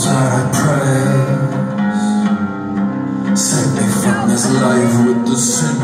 that I praise Save me from this life with the sin.